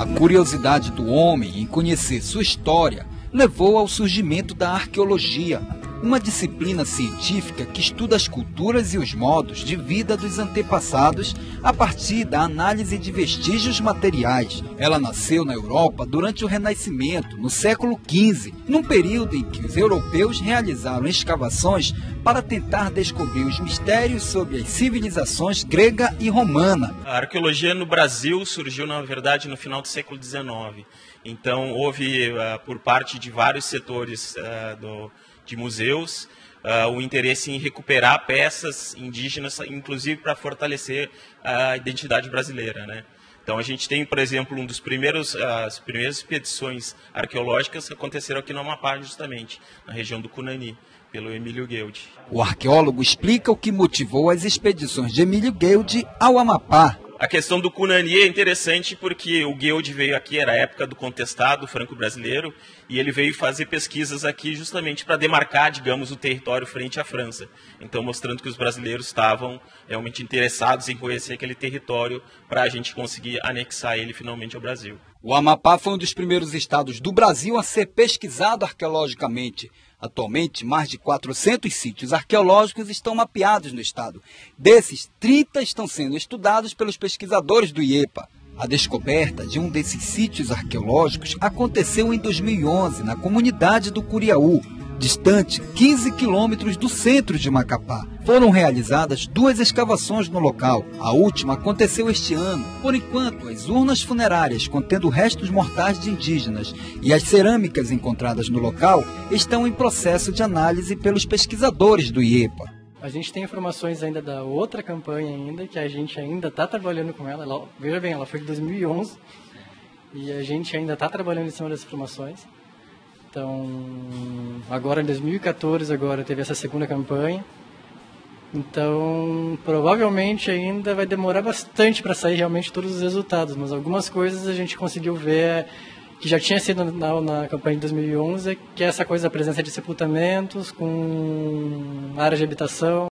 A curiosidade do homem em conhecer sua história levou ao surgimento da arqueologia, uma disciplina científica que estuda as culturas e os modos de vida dos antepassados a partir da análise de vestígios materiais. Ela nasceu na Europa durante o Renascimento, no século XV, num período em que os europeus realizaram escavações para tentar descobrir os mistérios sobre as civilizações grega e romana. A arqueologia no Brasil surgiu, na verdade, no final do século XIX. Então, houve, uh, por parte de vários setores uh, do de museus, uh, o interesse em recuperar peças indígenas, inclusive para fortalecer a identidade brasileira, né? Então a gente tem, por exemplo, um dos primeiros as primeiras expedições arqueológicas aconteceram aqui no Amapá, justamente na região do Cunani, pelo Emílio Guild. O arqueólogo explica o que motivou as expedições de Emílio Guild ao Amapá. A questão do Cunani é interessante porque o Guild veio aqui, era a época do contestado franco-brasileiro, e ele veio fazer pesquisas aqui justamente para demarcar, digamos, o território frente à França. Então, mostrando que os brasileiros estavam realmente interessados em conhecer aquele território para a gente conseguir anexar ele finalmente ao Brasil. O Amapá foi um dos primeiros estados do Brasil a ser pesquisado arqueologicamente. Atualmente, mais de 400 sítios arqueológicos estão mapeados no estado. Desses, 30 estão sendo estudados pelos pesquisadores do IEPA. A descoberta de um desses sítios arqueológicos aconteceu em 2011 na comunidade do Curiaú, distante 15 quilômetros do centro de Macapá. Foram realizadas duas escavações no local. A última aconteceu este ano. Por enquanto, as urnas funerárias contendo restos mortais de indígenas e as cerâmicas encontradas no local estão em processo de análise pelos pesquisadores do IEPA. A gente tem informações ainda da outra campanha ainda, que a gente ainda está trabalhando com ela. ela. Veja bem, ela foi de 2011 e a gente ainda está trabalhando em cima das informações. Então, agora em 2014 agora teve essa segunda campanha. Então, provavelmente ainda vai demorar bastante para sair realmente todos os resultados, mas algumas coisas a gente conseguiu ver que já tinha sido na, na campanha de 2011, que é essa coisa da presença de sepultamentos com áreas de habitação,